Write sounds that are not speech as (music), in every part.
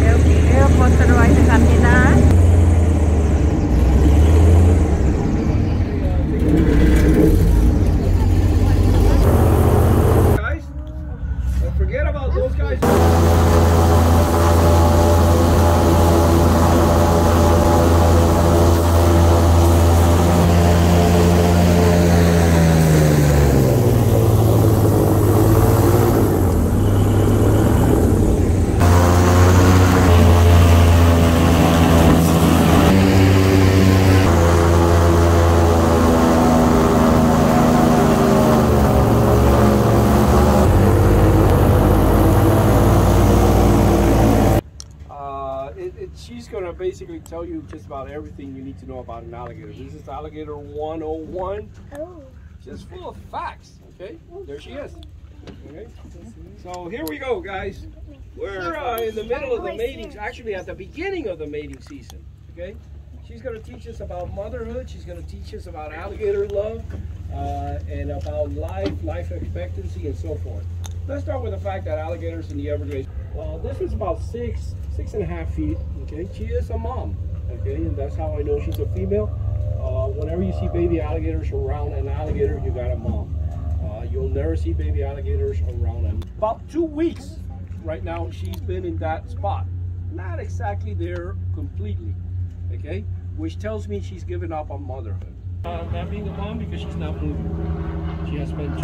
Eu, eu construí essa caminhada. guys. Don't forget about those guys. She's gonna basically tell you just about everything you need to know about an alligator. This is Alligator 101. Oh. Just full of facts. Okay, there she is. Okay, so here we go, guys. We're uh, in the middle of the mating, actually at the beginning of the mating season. Okay, she's gonna teach us about motherhood. She's gonna teach us about alligator love uh, and about life, life expectancy, and so forth. Let's start with the fact that alligators in the Everglades. Well, this is about six, six and a half feet. Okay, she is a mom. Okay, and that's how I know she's a female. Uh, whenever you see baby alligators around an alligator, you got a mom. Uh, you'll never see baby alligators around them. About two weeks right now, she's been in that spot. Not exactly there completely, okay? Which tells me she's given up on motherhood. Uh, not being a mom because she's not moving. She has been.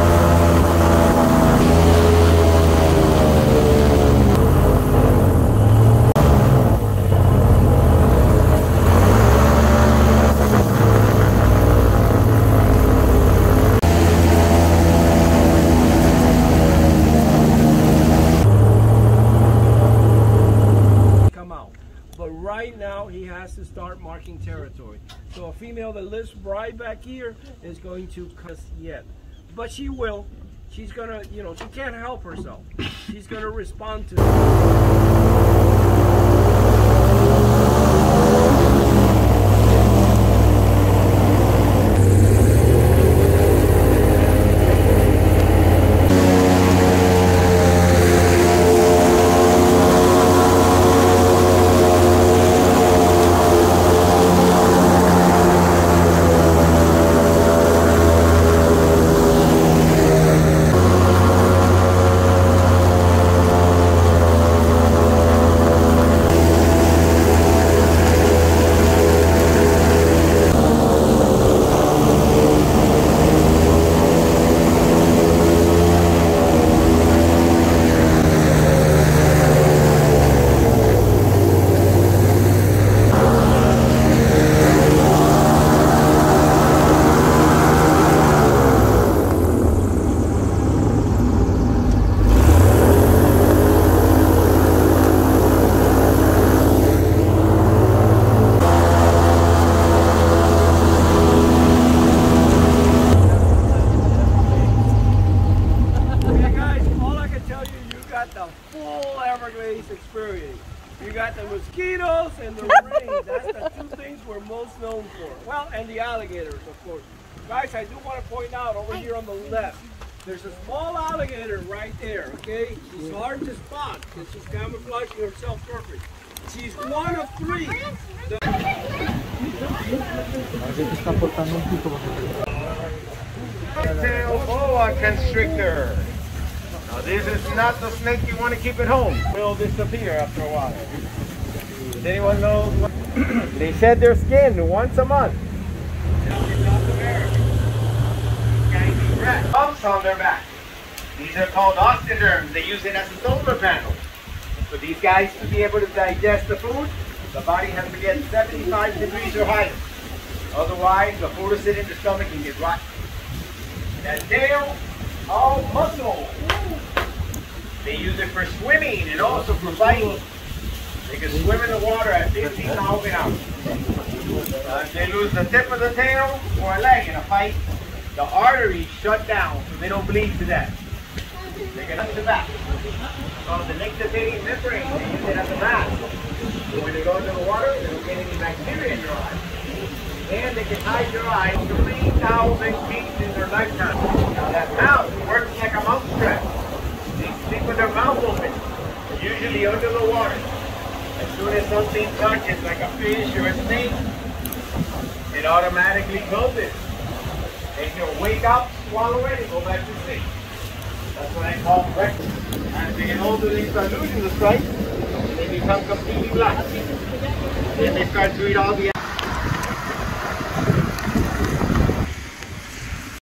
come out. But right now, he has to start marking territory. So a female that lives right back here is going to cuss yet. But she will. She's gonna, you know, she can't help herself. She's gonna respond to Okay, guys, all I can tell you, you got the full Everglades experience. You got the mosquitoes and the rain. That's the two things we're most known for. Well, and the alligators, of course. Guys, I do want to point out over here on the left, there's a small alligator right there, okay? She's hard to spot because she's camouflaging herself perfect. She's one of three. Tail boa constrictor. This is not the snake you want to keep at home. Will disappear after a while. Does anyone know? (clears throat) They shed their skin once a month. Bumps on their back. These are called osteoderms. They use it as a solar panel. For these guys to be able to digest the food, the body has to get 75 degrees or higher. Otherwise, the food will sit in the stomach and get rotten. That tail, all muscle. They use it for swimming and also for fighting. They can swim in the water at 15 miles an hour. Uh, if they lose the tip of the tail or a leg in a fight, the arteries shut down so they don't bleed to death. They can touch the back. Called the nictitating membrane. They use it as a mask. So when they go into the water, they don't get any bacteria in your eyes. And they can hide your eyes 3,000 feet in their lifetime. Now that mouth works like a immediately under the water. As soon as something touches, like a fish or a snake, it automatically closes. They can wake up, swallow it, and go back to sleep. That's what I call breakfast. As they get older, they start losing the sight, they become completely black. Then they start to eat all the